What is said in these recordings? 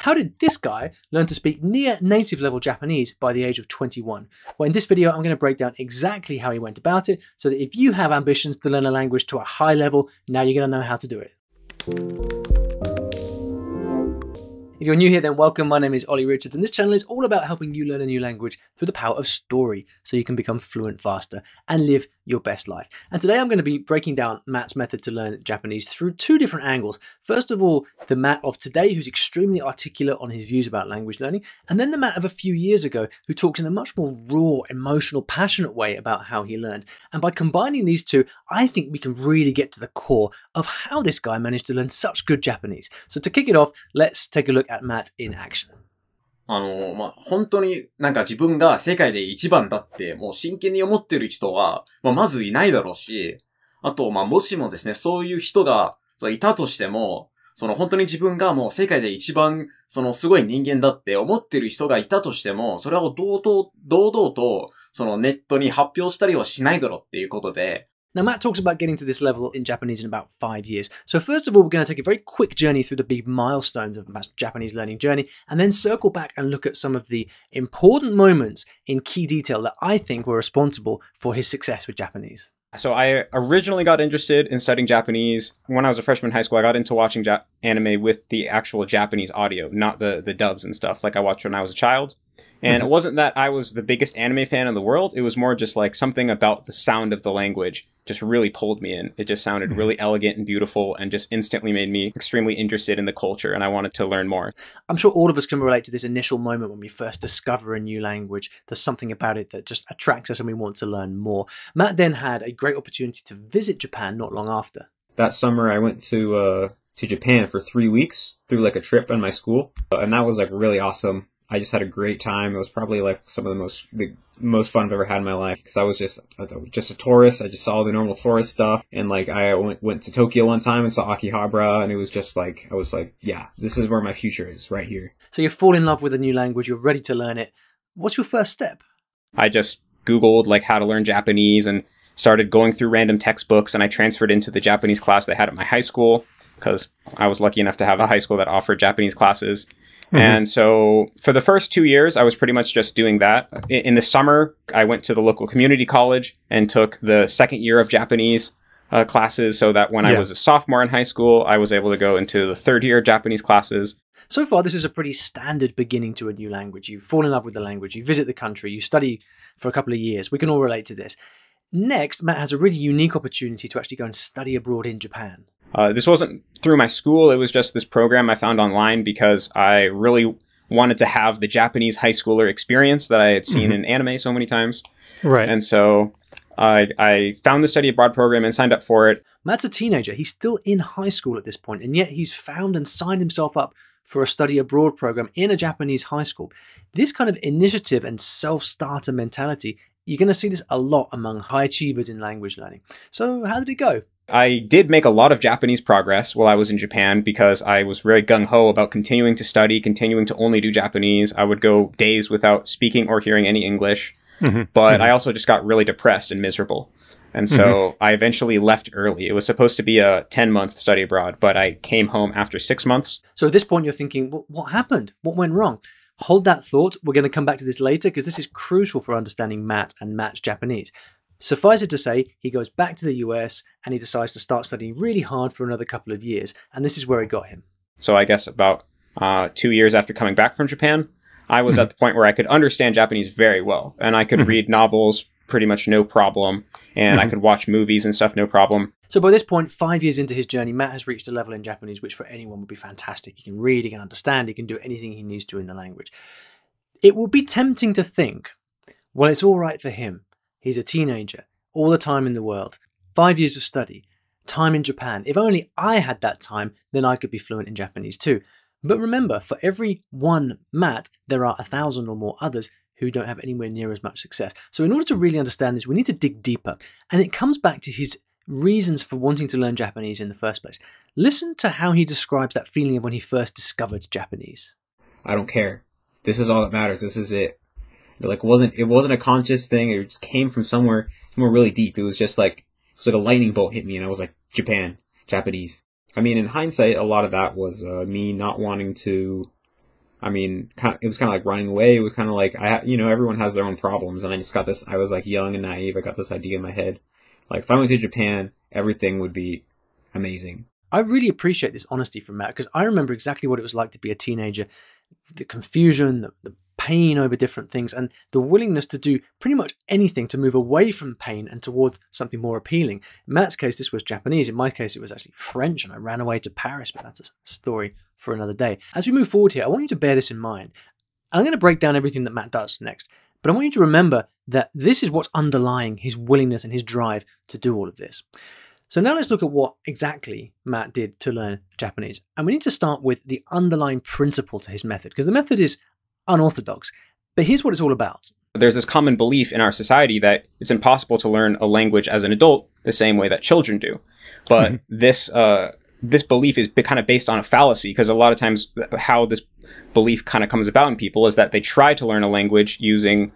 How did this guy learn to speak near native level Japanese by the age of 21? Well, in this video, I'm going to break down exactly how he went about it so that if you have ambitions to learn a language to a high level, now you're going to know how to do it. If you're new here, then welcome. My name is Olly Richards, and this channel is all about helping you learn a new language through the power of story so you can become fluent faster and live your best life. And today I'm going to be breaking down Matt's method to learn Japanese through two different angles. First of all, the Matt of today, who's extremely articulate on his views about language learning, and then the Matt of a few years ago, who talks in a much more raw, emotional, passionate way about how he learned. And by combining these two, I think we can really get to the core of how this guy managed to learn such good Japanese. So to kick it off, let's take a look at Matt in action. あの、まあ、本当になんか自分が世界で一番だってもう真剣に思ってる人は、まあ、まずいないだろうし、あと、まあ、もしもですね、そういう人がいたとしても、その本当に自分がもう世界で一番そのすごい人間だって思ってる人がいたとしても、それを堂々、堂々とそのネットに発表したりはしないだろうっていうことで、Now, Matt talks about getting to this level in Japanese in about five years. So, first of all, we're going to take a very quick journey through the big milestones of Matt's Japanese learning journey, and then circle back and look at some of the important moments in key detail that I think were responsible for his success with Japanese. So I originally got interested in studying Japanese when I was a freshman in high school. I got into watching ja anime with the actual Japanese audio, not the the dubs and stuff like I watched when I was a child. And mm-hmm. it wasn't that I was the biggest anime fan in the world. It was more just like something about the sound of the language just really pulled me in. It just sounded mm-hmm. really elegant and beautiful and just instantly made me extremely interested in the culture and I wanted to learn more. I'm sure all of us can relate to this initial moment when we first discover a new language. There's something about it that just attracts us and we want to learn more. Matt then had a great opportunity to visit Japan not long after. That summer I went to uh to Japan for 3 weeks through like a trip in my school and that was like really awesome. I just had a great time. It was probably like some of the most the most fun I've ever had in my life because I was just I was just a tourist. I just saw the normal tourist stuff, and like I went went to Tokyo one time and saw Akihabara, and it was just like I was like, yeah, this is where my future is right here. So you fall in love with a new language. You're ready to learn it. What's your first step? I just googled like how to learn Japanese and started going through random textbooks, and I transferred into the Japanese class they had at my high school because I was lucky enough to have a high school that offered Japanese classes. Mm-hmm. And so for the first two years, I was pretty much just doing that. In, the summer, I went to the local community college and took the second year of Japanese uh, classes so that when yeah. I was a sophomore in high school, I was able to go into the third year of Japanese classes. So far, this is a pretty standard beginning to a new language. You fall in love with the language, you visit the country, you study for a couple of years. We can all relate to this. Next, Matt has a really unique opportunity to actually go and study abroad in Japan. Uh, this wasn't through my school. It was just this program I found online because I really wanted to have the Japanese high schooler experience that I had seen mm-hmm. in anime so many times. Right. And so I, I found the study abroad program and signed up for it. Matt's a teenager. He's still in high school at this point, and yet he's found and signed himself up for a study abroad program in a Japanese high school. This kind of initiative and self starter mentality, you're going to see this a lot among high achievers in language learning. So, how did it go? I did make a lot of Japanese progress while I was in Japan because I was very gung ho about continuing to study, continuing to only do Japanese. I would go days without speaking or hearing any English. Mm-hmm. But mm-hmm. I also just got really depressed and miserable. And so mm-hmm. I eventually left early. It was supposed to be a 10 month study abroad, but I came home after six months. So at this point, you're thinking, well, what happened? What went wrong? Hold that thought. We're going to come back to this later because this is crucial for understanding Matt and Matt's Japanese. Suffice it to say, he goes back to the US and he decides to start studying really hard for another couple of years, and this is where it got him. So I guess about uh, two years after coming back from Japan, I was mm-hmm. at the point where I could understand Japanese very well, and I could mm-hmm. read novels pretty much no problem, and. I could watch movies and stuff no problem. So by this point, five years into his journey, Matt has reached a level in Japanese which for anyone would be fantastic. He can read, he can understand, he can do anything he needs to in the language. It would be tempting to think, well, it's all right for him. He's a teenager all the time in the world, five years of study, time in Japan. If only I had that time, then I could be fluent in Japanese too. But remember, for every one Matt, there are a thousand or more others who don't have anywhere near as much success. So, in order to really understand this, we need to dig deeper. And it comes back to his reasons for wanting to learn Japanese in the first place. Listen to how he describes that feeling of when he first discovered Japanese. I don't care. This is all that matters. This is it. It like wasn't it wasn't a conscious thing. It just came from somewhere more really deep. It was just like it was like a lightning bolt hit me, and I was like Japan, Japanese. I mean, in hindsight, a lot of that was uh, me not wanting to I mean, kind of, it was kind of like running away. It was kind of like I, you know, everyone has their own problems, and I just got this. I was like young and naive. I got this idea in my head, like if I went to Japan, everything would be amazing. I really appreciate this honesty from Matt because I remember exactly what it was like to be a teenager the confusion, the, the pain over different things, and the willingness to do pretty much anything to move away from pain and towards something more appealing. In Matt's case, this was Japanese. In my case, it was actually French, and I ran away to Paris, but that's a story for another day. As we move forward here, I want you to bear this in mind. I'm going to break down everything that Matt does next, but I want you to remember that this is what's underlying his willingness and his drive to do all of this. So now let's look at what exactly Matt did to learn Japanese. And we need to start with the underlying principle to his method, because the method is unorthodox. But here's what it's all about. There's this common belief in our society that it's impossible to learn a language as an adult the same way that children do. But mm-hmm. this uh, this belief is kind of based on a fallacy because a lot of times how this belief kind of comes about in people is that they try to learn a language using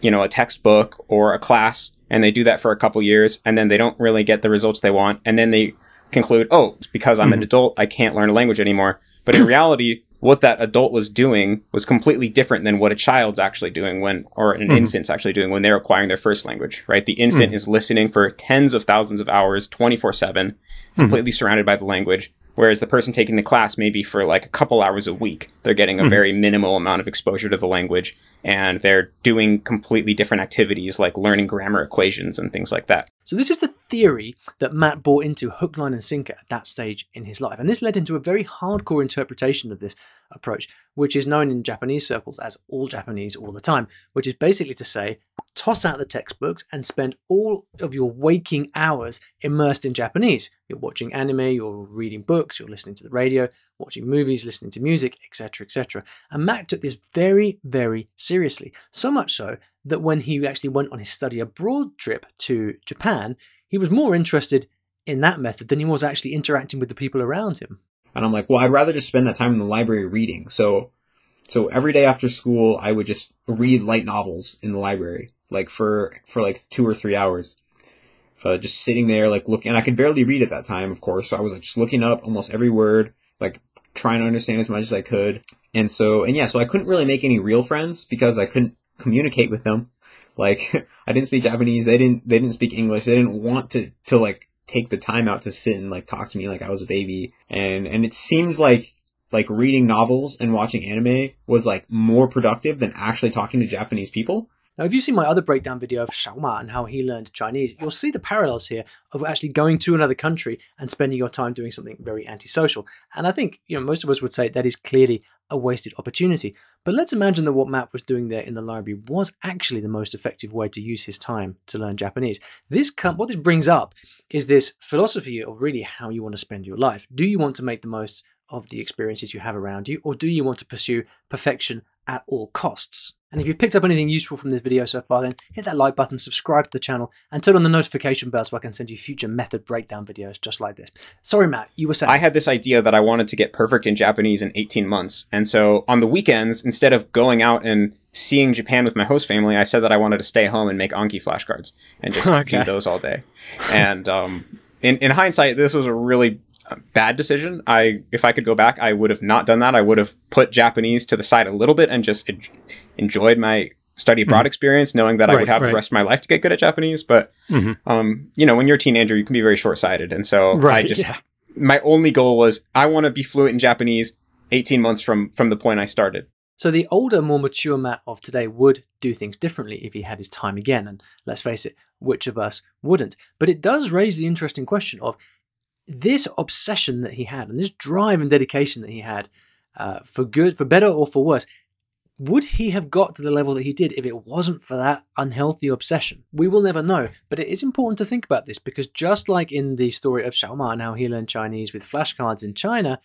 you know a textbook or a class and they do that for a couple years and then they don't really get the results they want and then they conclude oh it's because i'm mm-hmm. an adult i can't learn a language anymore but in reality what that adult was doing was completely different than what a child's actually doing when or an mm-hmm. infant's actually doing when they're acquiring their first language right the infant mm-hmm. is listening for tens of thousands of hours 24/7 mm-hmm. completely surrounded by the language Whereas the person taking the class, maybe for like a couple hours a week, they're getting a mm-hmm. very minimal amount of exposure to the language and they're doing completely different activities like learning grammar equations and things like that. So, this is the theory that Matt bought into hook, line, and sinker at that stage in his life. And this led into a very hardcore interpretation of this approach, which is known in Japanese circles as all Japanese all the time, which is basically to say, toss out the textbooks and spend all of your waking hours immersed in Japanese. You're watching anime, you're reading books, you're listening to the radio, watching movies, listening to music, etc., etc. And Matt took this very, very seriously. So much so that when he actually went on his study abroad trip to Japan, he was more interested in that method than he was actually interacting with the people around him. And I'm like, well, I'd rather just spend that time in the library reading. So, so every day after school, I would just read light novels in the library, like for, for like two or three hours. Uh, just sitting there, like looking, and I could barely read at that time, of course. So I was like just looking up almost every word, like trying to understand as much as I could. And so, and yeah, so I couldn't really make any real friends because I couldn't communicate with them. Like, I didn't speak Japanese. They didn't, they didn't speak English. They didn't want to, to like take the time out to sit and like talk to me like I was a baby. And, and it seemed like, like reading novels and watching anime was like more productive than actually talking to Japanese people. Now, if you've seen my other breakdown video of Xiaoma and how he learned Chinese, you'll see the parallels here of actually going to another country and spending your time doing something very antisocial. And I think, you know, most of us would say that is clearly a wasted opportunity. But let's imagine that what Matt was doing there in the library was actually the most effective way to use his time to learn Japanese. This what this brings up is this philosophy of really how you want to spend your life. Do you want to make the most of the experiences you have around you, or do you want to pursue perfection at all costs? And if you've picked up anything useful from this video so far, then hit that like button, subscribe to the channel, and turn on the notification bell so I can send you future method breakdown videos just like this. Sorry, Matt, you were saying. I had this idea that I wanted to get perfect in Japanese in 18 months. And so on the weekends, instead of going out and seeing Japan with my host family, I said that I wanted to stay home and make Anki flashcards and just okay. do those all day. And um, in, in hindsight, this was a really bad decision. I if I could go back, I would have not done that. I would have put Japanese to the side a little bit and just en- enjoyed my study abroad mm-hmm. experience, knowing that right, I would have right. the rest of my life to get good at Japanese. But mm-hmm. um, you know, when you're a teenager, you can be very short sighted, and so right, I just yeah. my only goal was I want to be fluent in Japanese 18 months from from the point I started. So the older, more mature Matt of today would do things differently if he had his time again, and let's face it, which of us wouldn't? But it does raise the interesting question of this obsession that he had and this drive and dedication that he had uh, for good, for better or for worse, would he have got to the level that he did if it wasn't for that unhealthy obsession? We will never know, but it is important to think about this because just like in the story of Xiaoma and how he learned Chinese with flashcards in China,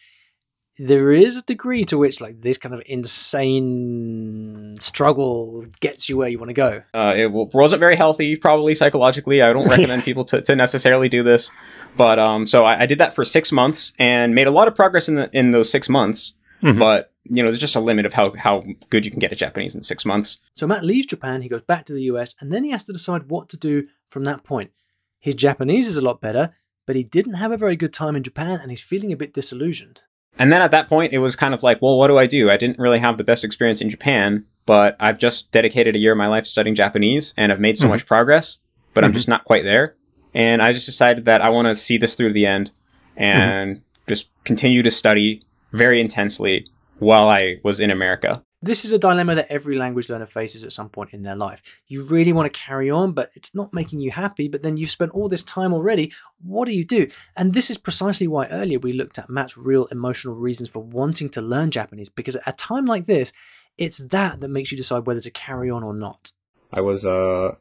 there is a degree to which like this kind of insane struggle gets you where you want to go. Uh, it wasn't very healthy, probably psychologically. I don't recommend people to, to necessarily do this. But um, so I, I, did that for six months and made a lot of progress in the, in those six months. Mm-hmm. But you know, there's just a limit of how how good you can get at Japanese in six months. So Matt leaves Japan. He goes back to the US, and then he has to decide what to do from that point. His Japanese is a lot better, but he didn't have a very good time in Japan, and he's feeling a bit disillusioned. And then at that point, it was kind of like, well, what do I do? I didn't really have the best experience in Japan, but I've just dedicated a year of my life studying Japanese and I've made so Mhm. much progress, but I'm Mhm. just not quite there. And I just decided that I want to see this through to the end and just continue to study very intensely while I was in America. This is a dilemma that every language learner faces at some point in their life. You really want to carry on, but it's not making you happy, but then you've spent all this time already. What do you do? And this is precisely why earlier we looked at Matt's real emotional reasons for wanting to learn Japanese, because at a time like this, it's that that makes you decide whether to carry on or not. I was, uh,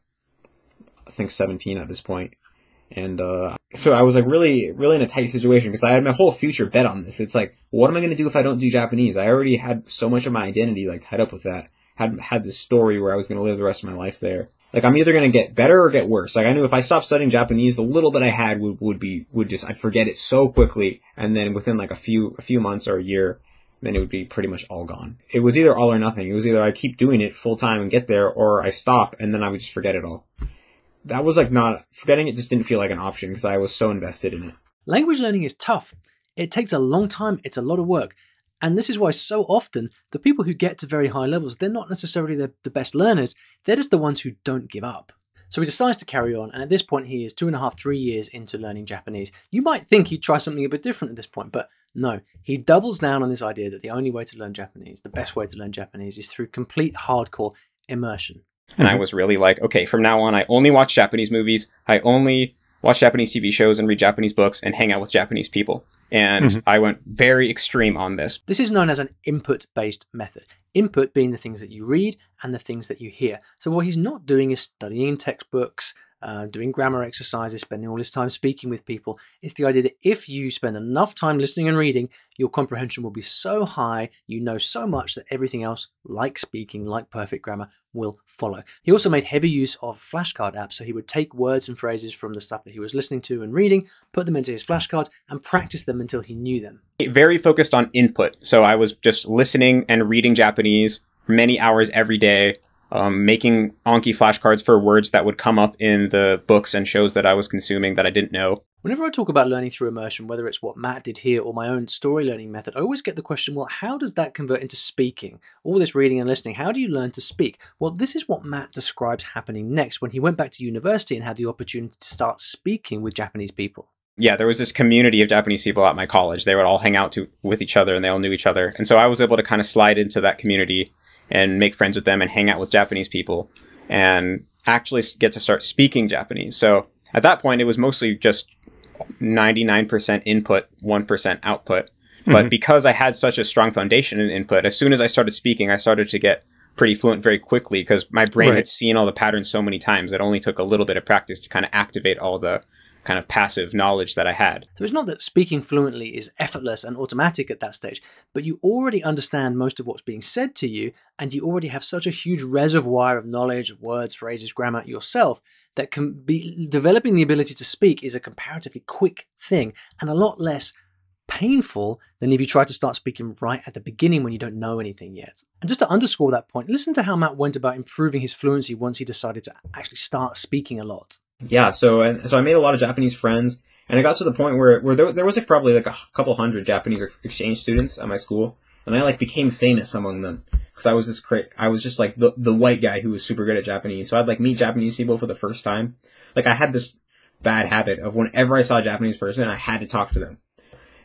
I think 17 at this point. And, uh, so I was like really, really in a tight situation because I had my whole future bet on this. It's like, what am I going to do if I don't do Japanese? I already had so much of my identity like tied up with that. Had, had this story where I was going to live the rest of my life there. Like I'm either going to get better or get worse. Like I knew if I stopped studying Japanese, the little that I had would, would be, would just, I'd forget it so quickly. And then within like a few, a few months or a year, then it would be pretty much all gone. It was either all or nothing. It was either I keep doing it full time and get there, or I stop and then I would just forget it all. That was like not forgetting it just didn't feel like an option because I was so invested in it. Language learning is tough. It takes a long time, it's a lot of work. And this is why so often the people who get to very high levels, they're not necessarily the, the best learners, they're just the ones who don't give up. So he decides to carry on, and at this point, he is two and a half, three years into learning Japanese. You might think he'd try something a bit different at this point, but no, he doubles down on this idea that the only way to learn Japanese, the best way to learn Japanese, is through complete hardcore immersion. And I Mhm. was really like, okay, from now on, I only watch Japanese movies. I only watch Japanese TV shows and read Japanese books and hang out with Japanese people. And Mhm. I went very extreme on this. This is known as an input based method. Input being the things that you read and the things that you hear. So, what he's not doing is studying textbooks, uh, doing grammar exercises, spending all his time speaking with people. It's the idea that if you spend enough time listening and reading, your comprehension will be so high, you know so much that everything else, like speaking, like perfect grammar, will follow. He also made heavy use of flashcard apps, so he would take words and phrases from the stuff that he was listening to and reading, put them into his flashcards, and practice them until he knew them. Very focused on input. So I was just listening and reading Japanese many hours every day, um, making Anki flashcards for words that would come up in the books and shows that I was consuming that I didn't know. Whenever I talk about learning through immersion, whether it's what Matt did here or my own story learning method, I always get the question well, how does that convert into speaking? All this reading and listening, how do you learn to speak? Well, this is what Matt describes happening next when he went back to university and had the opportunity to start speaking with Japanese people. yeah, there was this community of Japanese people at my college. They would all hang out to, with each other and they all knew each other. And so I was able to kind of slide into that community and make friends with them and hang out with Japanese people and actually get to start speaking Japanese. So at that point, it was mostly just 99% input, 1% output. But Mhm. because I had such a strong foundation in input, as soon as I started speaking, I started to get pretty fluent very quickly because my brain Right. had seen all the patterns so many times. It only took a little bit of practice to kind of activate all the kind of passive knowledge that I had. So it's not that speaking fluently is effortless and automatic at that stage, but you already understand most of what's being said to you, and you already have such a huge reservoir of knowledge of words, phrases, grammar yourself that can be developing the ability to speak is a comparatively quick thing and a lot less painful than if you try to start speaking right at the beginning when you don't know anything yet. And just to underscore that point, listen to how Matt went about improving his fluency once he decided to actually start speaking a lot. Yeah, so and so I made a lot of Japanese friends, and I got to the point where where there, there was like probably like a couple hundred Japanese exchange students at my school, and I like became famous among them because I was this cra- I was just like the the white guy who was super good at Japanese. So I'd like meet Japanese people for the first time. Like I had this bad habit of whenever I saw a Japanese person, I had to talk to them,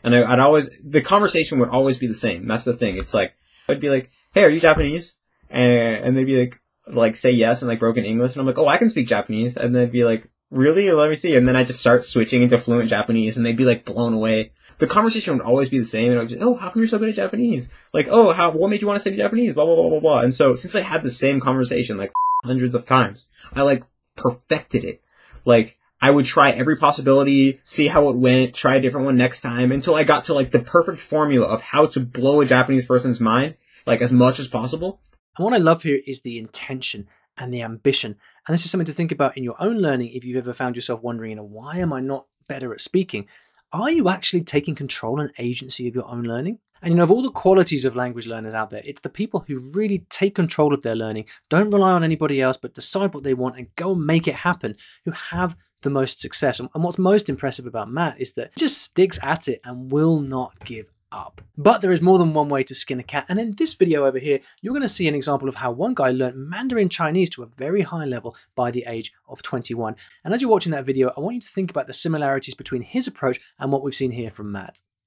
and I, I'd always the conversation would always be the same. That's the thing. It's like I'd be like, "Hey, are you Japanese?" and, and they'd be like like say yes in like broken English, and I'm like, oh, I can speak Japanese, and they'd be like, really? Let me see, and then I just start switching into fluent Japanese, and they'd be like blown away. The conversation would always be the same, and I would just, oh, how come you're so good at Japanese? Like, oh, how what made you want to study Japanese? Blah blah blah blah blah. And so since I had the same conversation like hundreds of times, I like perfected it. Like. I would try every possibility, see how it went, try a different one next time until I got to like the perfect formula of how to blow a Japanese person's mind, like as much as possible. And what I love here is the intention and the ambition. And this is something to think about in your own learning if you've ever found yourself wondering, you know, why am I not better at speaking? Are you actually taking control and agency of your own learning? And you know, of all the qualities of language learners out there, it's the people who really take control of their learning, don't rely on anybody else, but decide what they want and go and make it happen, who have the most success. And what's most impressive about Matt is that he just sticks at it and will not give up. But there is more than one way to skin a cat, and in this video over here, you're going to see an example of how one guy learned Mandarin Chinese to a very high level by the age of 21. And as you're watching that video, I want you to think about the similarities between his approach and what we've seen here from Matt.